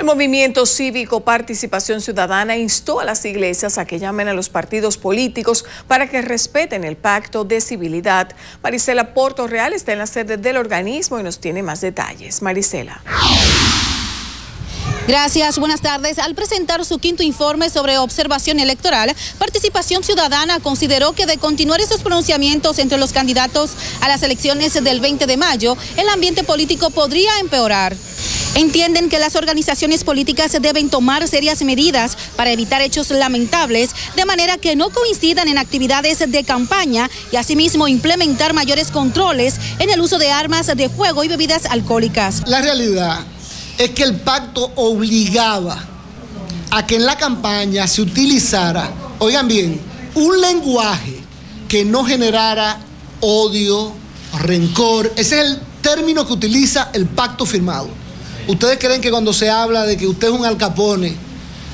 El movimiento cívico Participación Ciudadana instó a las iglesias a que llamen a los partidos políticos para que respeten el pacto de civilidad. Marisela Porto Real está en la sede del organismo y nos tiene más detalles. Marisela. Gracias, buenas tardes. Al presentar su quinto informe sobre observación electoral, Participación Ciudadana consideró que de continuar esos pronunciamientos entre los candidatos a las elecciones del 20 de mayo, el ambiente político podría empeorar. Entienden que las organizaciones políticas deben tomar serias medidas para evitar hechos lamentables, de manera que no coincidan en actividades de campaña y asimismo implementar mayores controles en el uso de armas de fuego y bebidas alcohólicas. La realidad es que el pacto obligaba a que en la campaña se utilizara, oigan bien, un lenguaje que no generara odio, rencor. Ese es el término que utiliza el pacto firmado. ¿Ustedes creen que cuando se habla de que usted es un alcapone,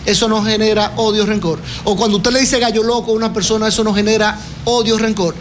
eso no genera odio, rencor? O cuando usted le dice gallo loco a una persona, eso no genera odio, rencor.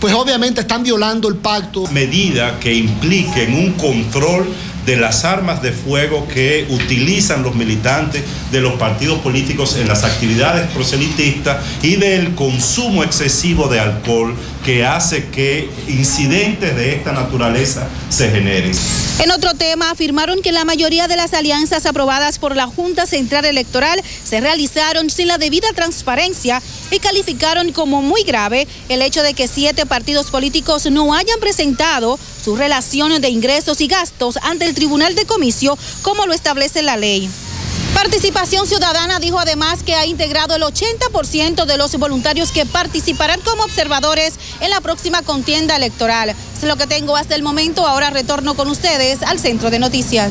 Pues obviamente están violando el pacto. Medida que impliquen un control de las armas de fuego que utilizan los militantes de los partidos políticos en las actividades proselitistas y del consumo excesivo de alcohol que hace que incidentes de esta naturaleza se generen. En otro tema, afirmaron que la mayoría de las alianzas aprobadas por la Junta Central Electoral se realizaron sin la debida transparencia y calificaron como muy grave el hecho de que siete partidos políticos no hayan presentado sus relaciones de ingresos y gastos ante el Tribunal de Comicio como lo establece la ley. Participación Ciudadana dijo además que ha integrado el 80% de los voluntarios que participarán como observadores en la próxima contienda electoral. Es lo que tengo hasta el momento. Ahora retorno con ustedes al centro de noticias.